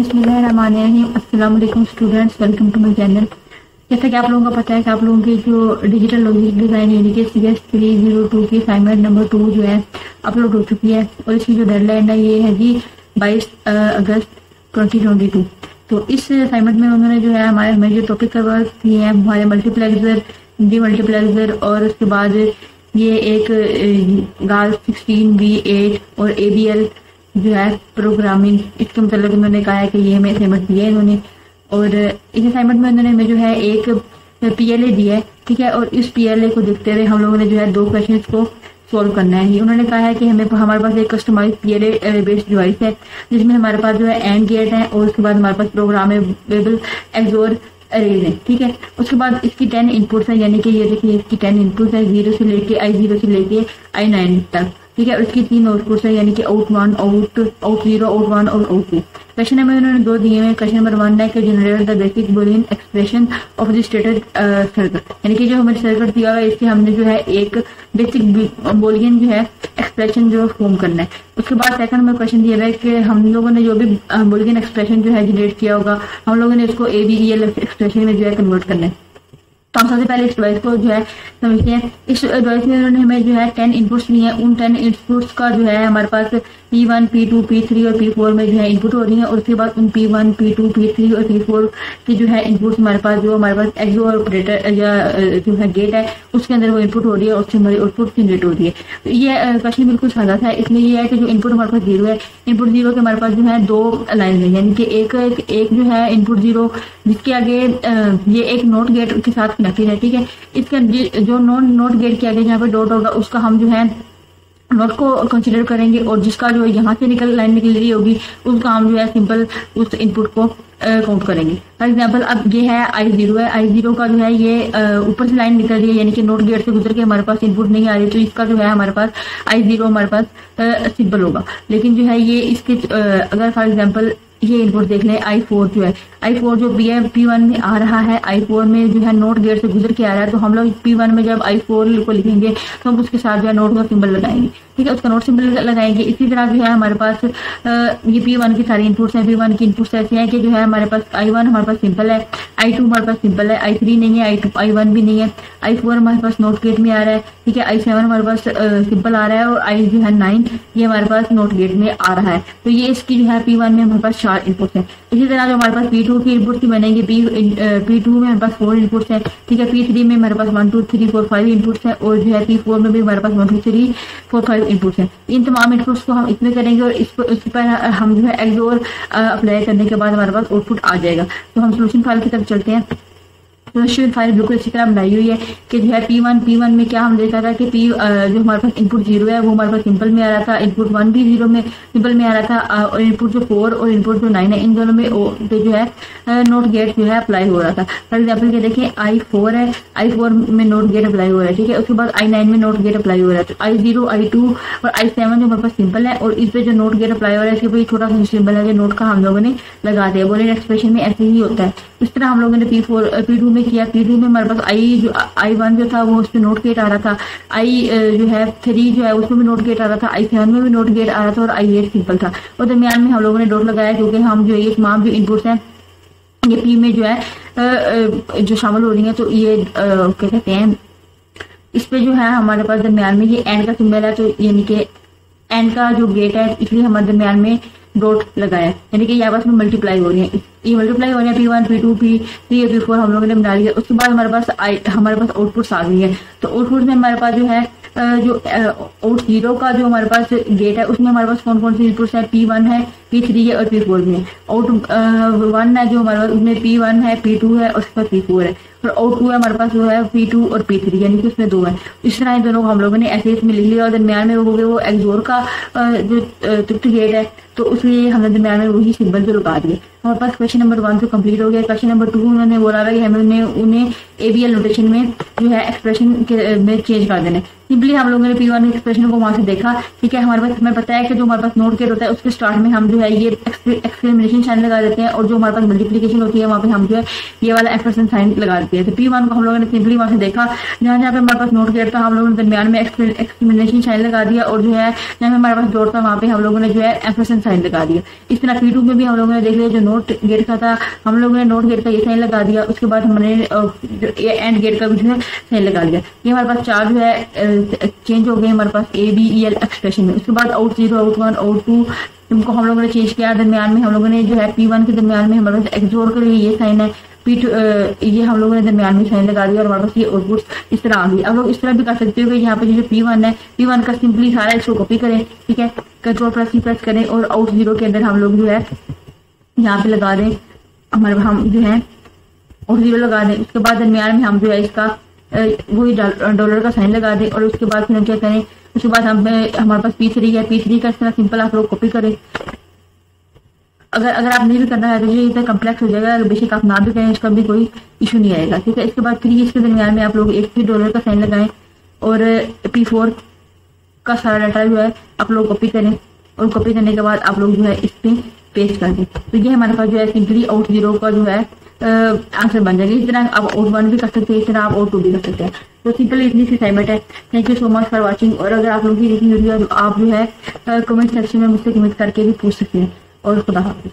अस्सलाम students welcome to my channel जैसा कि आप लोगों का पता है कि आप लोगों की जो डिजिटल लॉजिक डिज़ाइन यानी कि C S three zero two की असाइनमेंट नंबर टू जो है अपलोड हो चुकी है और इसकी जो डेडलाइन है, ये है जी बाईस अगस्त ट्वेंटी ट्वेंटी टू तो इस असाइनमेंट में उन्होंने जो है हमारे हमें जो टॉपिक कवर किए हैं, हमारे मल्टीप्लेक्सर हिंदी मल्टीप्लेक्सर और उसके बाद ये एक गाल सिक्सटीन बी एट और ए बी एल जो है प्रोग्रामिंग इसके मतलब उन्होंने कहा है कि ये हमें असाइनमेंट दिया है इन्होंने। और इस असाइनमेंट में उन्होंने हमें जो है, एक पीएलए दिया है, ठीक है? और इस पीएलए को देखते हुए हम लोगों ने जो है, दो क्वेश्चन को सॉल्व करना है। उन्होंने कहा है कि हमें, हमारे पास एक कस्टमाइज पीएलए बेस्ड डिवाइस है, जिसमें हमारे पास जो है एंड गेट है, और उसके बाद हमारे पास प्रोग्रामेबल एक्सोर अरेज है, ठीक है? उसके बाद इसकी टेन इनपुट्स है, यानी कि ये देखिए, इसकी टेन इनपुट्स है ज़ीरो से लेके आई ज़ीरो से लेके आई नाइन तक। ठीक है, उसकी तीन आउटपुट्स है यानी कि out one out out zero out one और आउट टू क्वेश्चन नंबर उन्होंने दो दिए हुए क्वेश्चन नंबर वन है कि generate the basic Boolean expression of the stated circuit यानी कि जो हमें सर्किट दिया हुआ है इससे हमने जो है एक बेसिक बोलियन जो है एक्सप्रेशन जो फॉर्म करना है। उसके बाद सेकंड में क्वेश्चन दिया हुआ है कि हम लोगों ने जो भी बोलियन एक्सप्रेशन जो है जनरेट किया होगा, हम लोगों ने उसको A B E L expression में जो है कन्वर्ट करना है। तो हम सबसे पहले इस डिवाइस को जो है समझते हैं। इस डिवाइस में उन्होंने हमें जो है टेन इनपुट्स दिए हैं। उन टेन इनपुट्स का जो है हमारे पास P one P two P three और पी फोर में जो है इनपुट हो रही है। और उसके बाद उन P one P two P three और पी फोर की जो है इनपुट हमारे पास जो हमारे पास एक्सो ऑपरेटर या जो है गेट है, उसके अंदर वो इनपुट हो रही है। और उससे हमारी आउटपुट जनरेट हो रही है। तो ये क्वेश्चन बिल्कुल सादा था। इसमें ये है कि जो इनपुट हमारे पास ज़ीरो है इनपुट ज़ीरो के हमारे पास जो है दो लाइन है। यानी कि एक एक जो है इनपुट ज़ीरो जिसके आगे ये एक नोट गेट के साथ कनेक्टेड है ठीक है? इसका जो नोट नोट गेट के आगे जहाँ पे डॉट होगा, उसका हम जो है नोट को कंसिडर करेंगे और जिसका जो यहाँ से निकल लाइन निकल रही होगी, उसका हम जो है सिंपल उस इनपुट को काउंट करेंगे। फॉर एग्जांपल अब ये है आई ज़ीरो है। आई ज़ीरो का जो है ये ऊपर से लाइन निकल रही है, यानी कि नोट गेट से गुजर के हमारे पास इनपुट नहीं आ रही तो इसका जो है हमारे पास आई ज़ीरो हमारे पास सिंपल होगा। लेकिन जो है ये इसके अगर फॉर एग्ज़ाम्पल ये इनपुट देख लें आई फोर जो है आई फोर जो बी है पी वन में आ रहा है आई फोर में जो है नोट गेट से गुजर के आ रहा है तो हम लोग पी वन में जब आई फोर को लिखेंगे तो हम उसके साथ जो है नोट का सिंबल लगाएँगे। ठीक है, उसका नोट सिंबल लगाएँगे। इसी तरह जो है हमारे पास ये पी वन की सारी इनपुट्स हैं। पी वन की इनपुट्स ऐसे हैं कि जो है हमारे पास आई वन हमारे पास सिंपल है आई टू हमारे पास सिंपल है आई थ्री नहीं है आई टू आई वन भी नहीं है आई फोर हमारे पास नोट गेट में आ रहा है। ठीक है आई सेवन हमारे पास सिंपल आ रहा है और आई जो है नाइन ये हमारे पास नोट गेट में आ रहा है। तो ये इसकी जो है पी वन में हमारे पास चार इनपुट्स है। इसी तरह जो हमारे पास पी टू की इनपुट की बनेगी पी पी टू में हमारे पास फोर इनपुट्स है। ठीक है पी थ्री में हमारे पास one two three four five inputs है और जो है पी फोर में भी हमारे पास one two three four five inputs है। इन तमाम इनपुट्स को हम इसमें करेंगे और इस पर इस पर हम जो है एक्सोर अप्लाई करने के बाद हमारे पास आउटपुट आ जाएगा। तो हम सोल्यूशन फ़ाइल की तरफ़ चलते हैं। तो फ़ाइल बिल्कुल अच्छी तरह बनाई हुई है कि जो है पी वन पी वन में क्या हम देखा था कि पी जो हमारे पास इनपुट ज़ीरो है, वो हमारे पास सिंपल में आ रहा था इनपुट वन भी ज़ीरो में सिंपल में आ रहा था और इनपुट जो फोर और इनपुट जो नाइन है, इन दोनों में पे जो है नोट गेट जो है अप्लाई हो रहा था। फॉर एग्ज़ाम्पल के देखें आई फोर है आई फोर में नोट गेट अप्लाई हो रहा है, ठीक है? उसके बाद आई नाइन में नोट गेट अप्लाई हो रहा है आई ज़ीरो आई टू और आई सेवन जो हमारे पास सिंपल है, और इस पे जो नोट गेट अप्लाई हो रहा है कि भाई छोटा सा सिंबल है जो नोट का हम लोगों ने लगा दिया बोले एक्सप्रेशन में ऐसे ही होता है। इस तरह हम लोगों ने पी फोर पी टू में किया टू में हमारे पास आई जो, आई वन जो था, वो उस पर नोट गेट आ रहा था। आई जो है थ्री जो है, उसमें भी नोट गेट आ रहा था। आई सेवन में भी नोट गेट आ रहा था और आई एट सिंपल था। और दरमियान में हम लोगों ने डॉट लगाया क्योंकि हम जो ये तमाम जो इनपुट्स हैं, ये पी में जो है जो शामिल हो रही है तो ये क्या कहते हैं, इस पे जो है, हमारे पास दरमियान में ये एंड का सिंबल है तो यानी कि एंड का जो गेट है, इसलिए हमारे दरमियान में डॉट लगाया यानी कि ये आपस में मल्टीप्लाई हो रही है। ये मल्टीप्लाई हो है P one P two P three P four हम लोगों ने बना लिया। उसके बाद हमारे पास आई हमारे पास आउटपुट आ गई है। तो आउटपुट में हमारे पास जो है जो आउट ज़ीरो का जो हमारे पास गेट है, उसमें हमारे पास कौन कौन सी इनपुट्स है? पी वन है पी थ्री है और पी फोर है। आउट वन है जो हमारे पास, उसमें पी वन है पी टू है और उसके बाद पी फोर है। और आउट टू है हमारे पास जो है पी टू और पी थ्री यानी कि उसमें दो है। इस तरह इन दोनों को हम लोगों ने ऐसे इसमें लिख लिया और दरमियान में वो वो एक्सोर का जो तृप्त गेट है तो उसलिए हमने दरमियान में वही सिंबल जो लगा दिए। हमारे पास क्वेश्चन नंबर वन तो कंप्लीट हो गया। क्वेश्चन नंबर टू उन्होंने बोला है कि हमें उन्हें उन्हें एबीएल नोटेशन में जो है एक्सप्रेशन में चेंज कर देना सिंपली हम लोगों ने पी वन एक्सप्रेशन को वहाँ से देखा ठीक है हमारे पास, हमें पता है कि जो हमारे पास नोट गेट होता है, उसके स्टार्ट में हम जो है ये एक्सप्लेनेशन साइन लगा देते हैं और जो हमारे पास मल्टीप्लीकेशन होती है, वहाँ पे हम जो है ये वाला एक्सप्रेशन साइन लगा देते हैं। तो पी वन को हम लोगों ने सिंपली वहाँ से देखा। जहाँ जहाँ पे हमारे पास नोट गेट था, हम लोगों ने दरमियान में एक्सप्लेनेशन साइन लगा दिया और जो है जहाँ हमारे पास जोड़ था, वहाँ पे हम लोगों ने जो है एक्सप्रेशन साइन लगा दिया। इस तरह पी टू में भी हम लोगों ने देख लिया, जो नोट गेट का था। हम लोगों ने नोट गेट का ये साइन लगा दिया। उसके बाद हमने एंड गेट का भी जो है साइन लगा दिया। ये हमारे पास चार जो है चेंज हो गए हमारे पास A B E L expression में। उसके बाद out zero out one out two इनको हम लोगों ने चेंज किया। दरमियान में हम लोगों ने जो है पी वन के दरमियान में हमारे पास एक्सोर के लिए ये साइन है। पी टू ये हम लोगों ने दरमियान में साइन लगा दिया और हमारे पास ये आउटपुट इस तरह आ गई। अब लोग इस तरह भी कर सकते हो कि यहाँ पे जो पी वन है पी वन का सिंपली सारा इसको कॉपी करें, ठीक है? कंट्रोल प्लस सी प्रेस करें और आउट ज़ीरो के अंदर हम लोग जो है यहाँ पे लगा दें, हमारे हम जो है, और ज़ीरो लगा दें। उसके बाद दरमियान में हम जो है इसका वही डॉलर का साइन लगा दें, और उसके बाद फिर हम क्या करें, उसके बाद हम हमारे पास पी थ्री है। पी थ्री का इस तरह सिंपल आप लोग कॉपी करें। अगर अगर आप नहीं भी करना है तो ये इतना कम्प्लेक्स हो जाएगा, अगर बेशक आप ना भी करें, इसका भी कोई इशू नहीं आएगा, ठीक है? इसके बाद थ्री इसके दरमियान में आप लोग एक भी डॉलर का साइन लगाएँ, और पी फोर का सारा डाटा जो है आप लोग कॉपी करें। और कॉपी करने के बाद आप लोग जो है इस पर पेस्ट कर दें। तो ये हमारे पास जो है सिंपली आउट ज़ीरो का जो है आंसर बन जाएगा। इस तरह आप आउट वन भी कर सकते हैं, इस तरह आप आउट टू भी कर सकते हैं। तो सिंपल इतनी सी असाइनमेंट है। Thank you so much for watching और अगर आप लोग की देखनी वीडियो आप जो है कमेंट सेक्शन में मुझसे कमेंट करके भी पूछ सकते हैं। और खुदा हाफिज़।